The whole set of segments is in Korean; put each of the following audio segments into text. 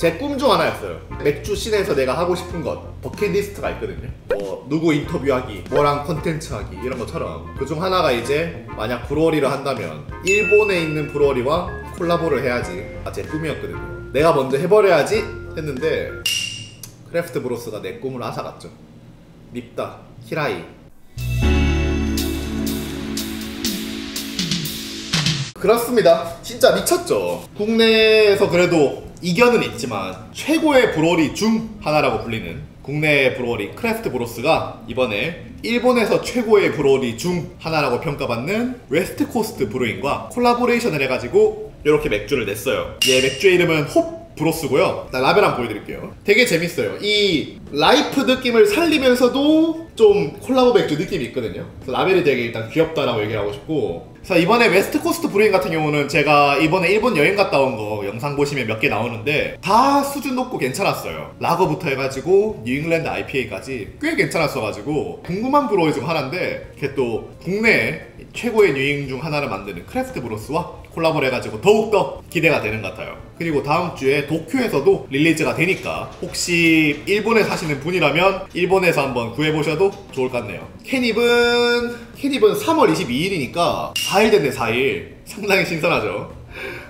제 꿈 중 하나였어요. 맥주 scene에서 내가 하고 싶은 것 버킷리스트가 있거든요. 뭐 누구 인터뷰하기, 뭐랑 콘텐츠 하기 이런 것처럼 그중 하나가 이제 만약 brewery를 한다면 일본에 있는 brewery와 콜라보를 해야지 아, 제 꿈이었거든요. 내가 먼저 해버려야지 했는데 크래프트 브로스가 내 꿈을 앗아갔죠. 립다, 히라이. 그렇습니다. 진짜 미쳤죠. 국내에서 그래도 이견은 있지만 최고의 brewery 중 하나라고 불리는 국내 brewery 크래프트 브로스가 이번에 일본에서 최고의 brewery 중 하나라고 평가받는 웨스트 코스트 브루잉과 콜라보레이션을 해가지고 이렇게 맥주를 냈어요. 얘 맥주의 이름은 홉 브로스고요. 나 라벨 한번 보여드릴게요. 되게 재밌어요. 이 라이프 느낌을 살리면서도 좀 콜라보 맥주 느낌이 있거든요. 라벨이 되게 일단 귀엽다라고 얘기를 하고 싶고. 그래서 이번에 웨스트 코스트 브루잉 같은 경우는 제가 이번에 일본 여행 갔다 온 거 영상 보시면 몇 개 나오는데 다 수준 높고 괜찮았어요. 라거부터 해가지고 뉴잉글랜드 IPA까지 꽤 괜찮았어가지고 궁금한 brewery 중 하나인데 걔 또 국내 최고의 뉴잉 중 하나를 만드는 크래프트 브로스와 콜라보를 해가지고 더욱더 기대가 되는 것 같아요. 그리고 다음 주에 도쿄에서도 release가 되니까 혹시 일본에 사시는 분이라면 일본에서 한번 구해보셔도 좋을 것 같네요. 캔입은 캔입은 3월 22일이니까 4일 됐네 4일 상당히 신선하죠.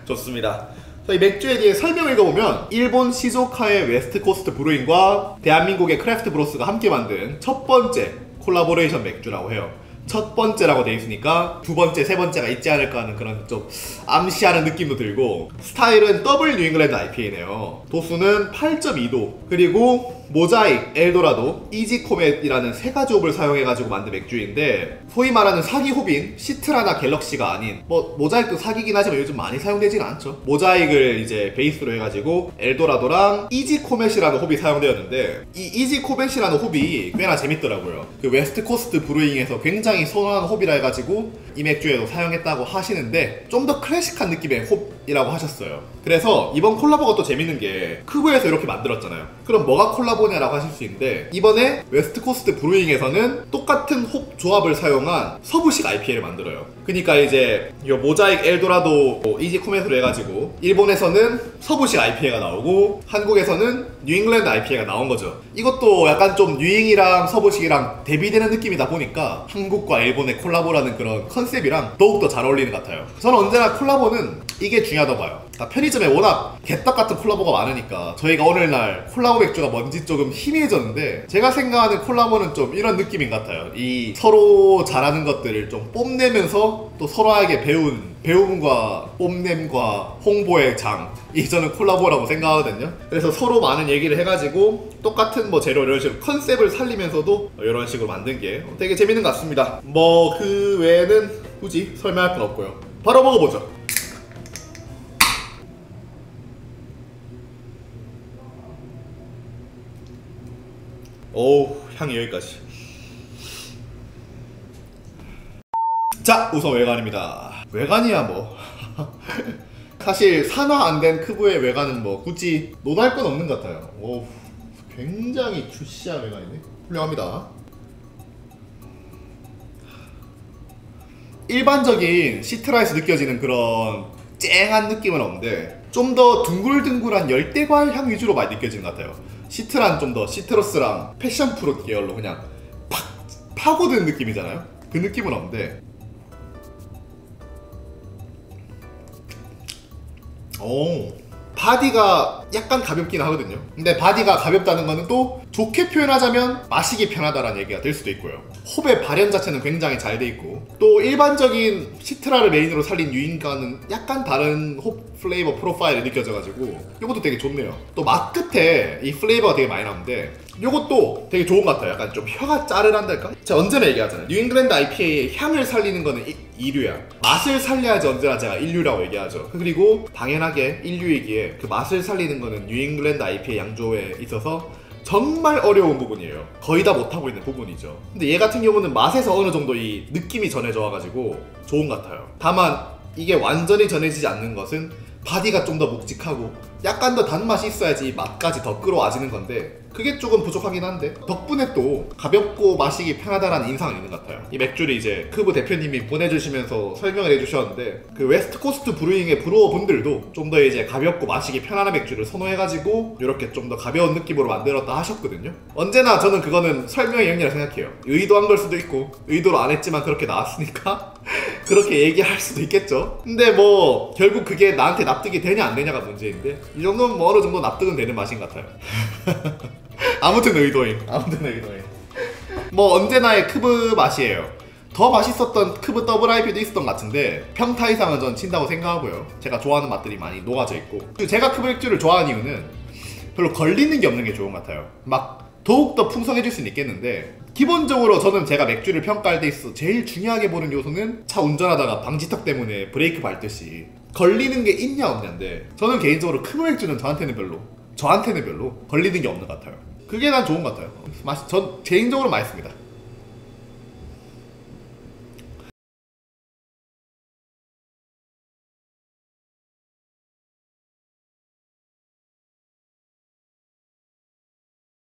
좋습니다. 자, 이 맥주에 대해 설명을 읽어보면 일본 시즈오카의 웨스트 코스트 브루잉과 대한민국의 크래프트 브로스가 함께 만든 첫 번째 콜라보레이션 맥주라고 해요. 첫 번째라고 돼 있으니까 두 번째, 세 번째가 있지 않을까 하는 그런 좀 암시하는 느낌도 들고 스타일은 더블 뉴잉글랜드 IPA네요. 도수는 8.2도 그리고 모자익, 엘도라도, 이지코멧이라는 세 가지 홉을 사용해가지고 만든 맥주인데 소위 말하는 사기 홉인 시트라나 갤럭시가 아닌 뭐 모자익도 사기긴 하지만 요즘 많이 사용되지는 않죠. 모자익을 이제 베이스로 해가지고 엘도라도랑 이지코멧이라는 홉이 사용되었는데 이 이지코멧이라는 홉이 꽤나 재밌더라고요. 그 웨스트 코스트 브루잉에서 굉장히 선호하는 홉이라 해가지고 이 맥주에도 사용했다고 하시는데 좀 더 클래식한 느낌의 홉 이라고 하셨어요. 그래서 이번 콜라보가 또 재밌는 게 크브에서 이렇게 만들었잖아요. 그럼 뭐가 콜라보냐라고 하실 수 있는데 이번에 웨스트 코스트 브루잉에서는 똑같은 홉 조합을 사용한 서부식 IPA를 만들어요. 그러니까 이제 이 모자익 엘도라도 뭐 이지 코멧으로 해가지고 일본에서는 서부식 IPA가 나오고 한국에서는 뉴잉글랜드 IPA가 나온 거죠. 이것도 약간 좀 뉴잉이랑 서부식이랑 대비되는 느낌이다 보니까 한국과 일본의 콜라보라는 그런 concept이랑 더욱더 잘 어울리는 것 같아요. 저는 언제나 콜라보는 이게 중요하다고 봐요. 그러니까 편의점에 워낙 개떡 같은 콜라보가 많으니까 저희가 오늘날 콜라보 맥주가 뭔지 조금 희미해졌는데 제가 생각하는 콜라보는 좀 이런 느낌인 것 같아요. 이 서로 잘하는 것들을 좀 뽐내면서 또 서로에게 배운 배움과 뽐냄과 홍보의 장. 이 저는 콜라보라고 생각하거든요. 그래서 서로 많은 얘기를 해가지고 똑같은 뭐 재료 이런 식으로 컨셉을 살리면서도 이런 식으로 만든 게 되게 재밌는 것 같습니다. 뭐 그 외에는 굳이 설명할 건 없고요. 바로 먹어보죠. 오 향이 여기까지. 자 우선 외관입니다. 외관이야 뭐. 사실 산화 안 된 크부의 외관은 뭐 굳이 논할 건 없는 것 같아요. 오 굉장히 juicy한 외관이네. 훌륭합니다. 일반적인 시트라에서 느껴지는 그런 쨍한 느낌은 없는데 좀 더 둥글둥글한 열대과일 향 위주로 많이 느껴지는 것 같아요. 시트란 좀더 시트러스랑 passion fruit 계열로 그냥 팍 파고든 느낌이잖아요. 그 느낌은 없는데 오 바디가 약간 가볍긴 하거든요. 근데 바디가 가볍다는 거는 또 좋게 표현하자면 마시기 편하다라는 얘기가 될 수도 있고요. 홉의 발현 자체는 굉장히 잘 돼 있고 또 일반적인 시트라를 메인으로 살린 뉴잉과는 약간 다른 홉 flavor profile이 느껴져가지고 이것도 되게 좋네요. 또 맛 끝에 이 flavor가 되게 많이 나오는데 이것도 되게 좋은 것 같아요. 약간 좀 혀가 짜르르한달까? 제가 언제나 얘기하잖아요. 뉴잉글랜드 IPA의 향을 살리는 거는 이, 2류야. 맛을 살려야지 언제나 제가 1류라고 얘기하죠. 그리고 당연하게 1류이기에 그 맛을 살리는 거는 뉴잉글랜드 IPA 양조에 있어서 정말 어려운 부분이에요. 거의 다 못하고 있는 부분이죠. 근데 얘 같은 경우는 맛에서 어느 정도 이 느낌이 전해져 와가지고 좋은 것 같아요. 다만 이게 완전히 전해지지 않는 것은 바디가 좀 더 묵직하고 약간 더 단맛이 있어야지 이 맛까지 더 끌어와지는 건데 그게 조금 부족하긴 한데 덕분에 또 가볍고 마시기 편하다라는 인상이 있는 것 같아요. 이 맥주를 이제 크브 대표님이 보내주시면서 설명을 해주셨는데 그 웨스트 코스트 브루잉의 brewer 분들도 좀 더 이제 가볍고 마시기 편안한 맥주를 선호해가지고 이렇게 좀 더 가벼운 느낌으로 만들었다 하셨거든요. 언제나 저는 그거는 설명의 영역이라 생각해요. 의도한 걸 수도 있고 의도로 안 했지만 그렇게 나왔으니까 그렇게 얘기할 수도 있겠죠. 근데 뭐 결국 그게 나한테 납득이 되냐 안 되냐가 문제인데 이 정도면 뭐 어느 정도 납득은 되는 맛인 것 같아요. 아무튼 의도임. 아무튼 의도임. 뭐 언제나의 크브 맛이에요. 더 맛있었던 크브 double IPA도 있었던 것 같은데 평타 이상은 전 친다고 생각하고요. 제가 좋아하는 맛들이 많이 녹아져 있고 제가 크브 맥주를 좋아하는 이유는 별로 걸리는 게 없는 게 좋은 것 같아요. 막 더욱더 풍성해질 수는 있겠는데 기본적으로 저는 제가 맥주를 평가할 때 있어 제일 중요하게 보는 요소는 차 운전하다가 방지턱 때문에 브레이크 밟듯이 걸리는 게 있냐 없냐인데 저는 개인적으로 크브 맥주는 저한테는 별로 저한테는 별로 걸리는 게 없는 것 같아요. 그게 난 좋은 것 같아요. 맛, 전 개인적으로 맛있습니다.